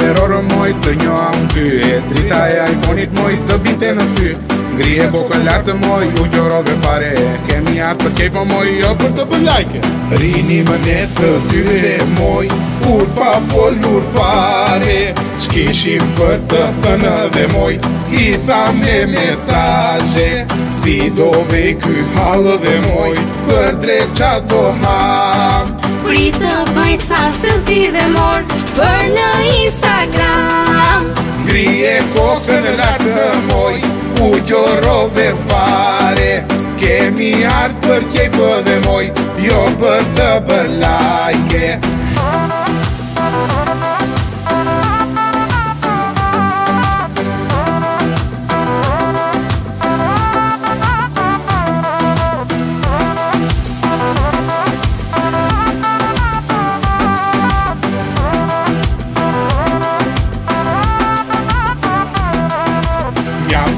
Verorën moj, të njoha më kyhe Trita e iPhone-it moj, të binte në sy Grijë e boku e lartë moj U gjoro fare Kemi atë për kejpo moj, jo për të përlajke Rini më netë të dyre Moj, ur pa folur fare Që kishim për të thënë dhe moj I tha me mesaje Si do vej ky halë dhe moj Për dreqat do ha Pritë bëjtë sa së zbi dhe mor Për në isë Instagram Grie kokën lartë të moj U gjorove fare Che mi për kjej për dhe moj Jo për të like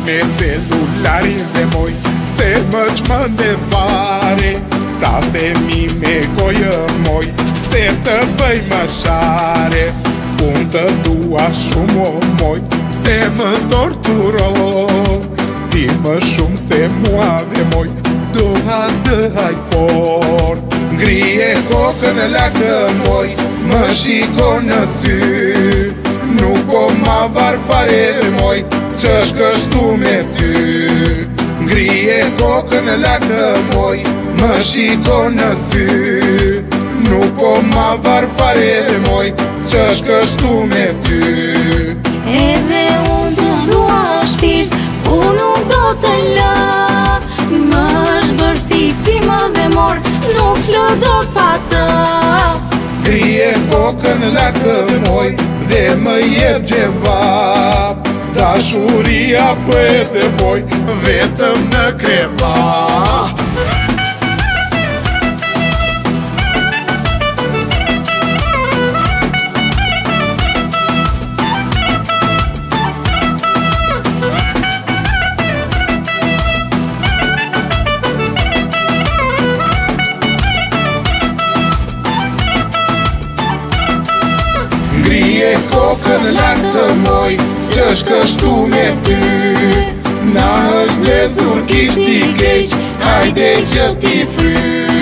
me celularin dhe moj Se më që më në fare Ta se mi me gojë moj Se të bëj më share Unë të dua shumë o moj Se më torturo Ti më shumë se mua dhe moj Doha të haj fort Grije kokë moj Më shiko në sy Nuk po ma varë pare dhe moj Që është kështu me ty Ngrije kokën në lakë dhe moj Më shiko në sy Nuk po ma varë fare dhe moj Që është kështu me ty Edhe unë të dua shpirt Ku nuk do të lë Më është bërë fisi më dhe mor Nuk flë do të patë Ngrije kokën në lakë dhe moj Dhe më jebë gjeva Ashuria de të boj Vetëm në kreva Ngrije în lartë që është kështu me ty Na është lezur kishti keq, hajde që ti fryt